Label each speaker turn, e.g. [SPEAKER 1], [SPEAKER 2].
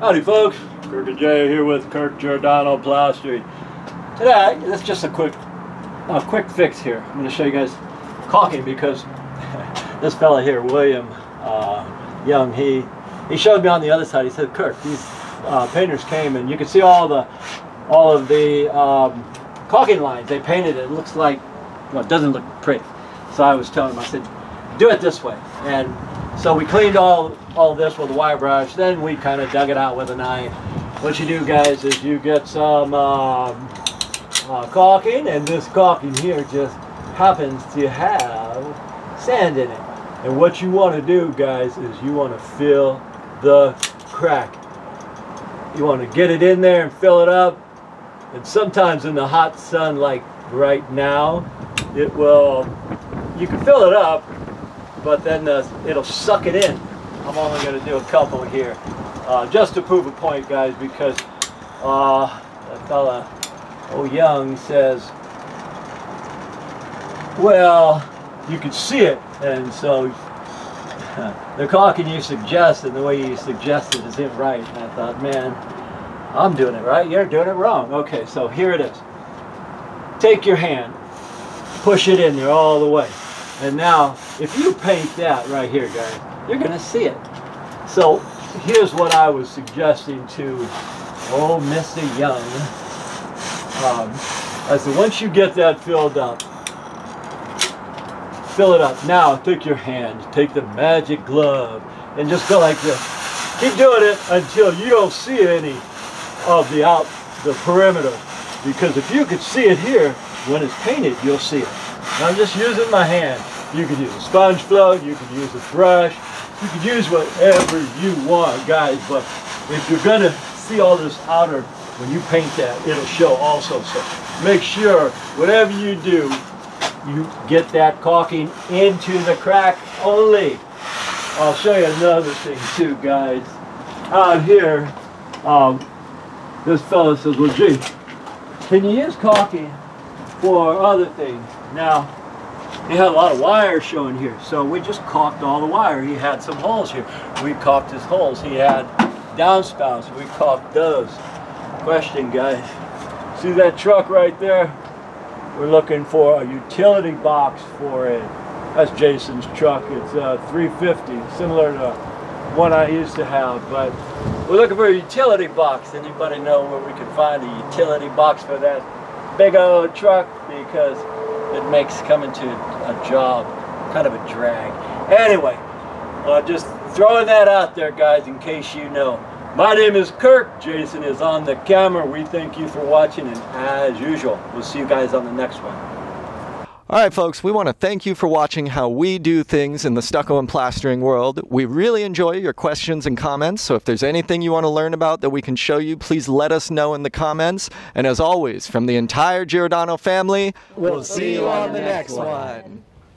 [SPEAKER 1] Howdy folks, Kirk and Jay here with Kirk Giordano Plastering. Today, it's just a quick, a quick fix here. I'm going to show you guys caulking because this fella here, William uh, Young, he he showed me on the other side. He said, Kirk, these uh, painters came and you can see all the all of the um, caulking lines. They painted it. It looks like, well, it doesn't look pretty. So I was telling him, I said, do it this way. And so we cleaned all, all this with a wire brush. Then we kind of dug it out with a knife. What you do, guys, is you get some um, uh, caulking, and this caulking here just happens to have sand in it. And what you want to do, guys, is you want to fill the crack. You want to get it in there and fill it up. And sometimes in the hot sun, like right now, it will, you can fill it up, but then uh, it'll suck it in. I'm only going to do a couple here, uh, just to prove a point, guys, because uh, that fella, oh Young, says, well, you can see it, and so the caulking you suggest and the way you suggest it is it right. And I thought, man, I'm doing it right. You're doing it wrong. Okay, so here it is. Take your hand, push it in there all the way. And now, if you paint that right here, guys, you're going to see it. So here's what I was suggesting to old Mr. Young. Um, I said, once you get that filled up, fill it up. Now, take your hand, take the magic glove, and just go like this. Keep doing it until you don't see any of the out, the perimeter. Because if you could see it here, when it's painted, you'll see it. And I'm just using my hand. You could use a sponge float, you could use a brush, you could use whatever you want, guys. But if you're gonna see all this outer, when you paint that, it'll show also. So make sure, whatever you do, you get that caulking into the crack only. I'll show you another thing too, guys. Out here, um, this fellow says, well, gee, can you use caulking for other things? Now, he had a lot of wire showing here, so we just caulked all the wire. He had some holes here. We caulked his holes. He had downspouts. We caulked those. Question, guys. See that truck right there? We're looking for a utility box for it. That's Jason's truck. It's uh, a 350, similar to one I used to have. But we're looking for a utility box. Anybody know where we can find a utility box for that big old truck? Because it makes coming to a job kind of a drag. Anyway, uh, just throwing that out there, guys, in case you know. My name is Kirk. Jason is on the camera. We thank you for watching, and as usual, we'll see you guys on the next one.
[SPEAKER 2] All right, folks, we want to thank you for watching how we do things in the stucco and plastering world. We really enjoy your questions and comments, so if there's anything you want to learn about that we can show you, please let us know in the comments. And as always, from the entire Giordano family,
[SPEAKER 3] we'll see you on the next one.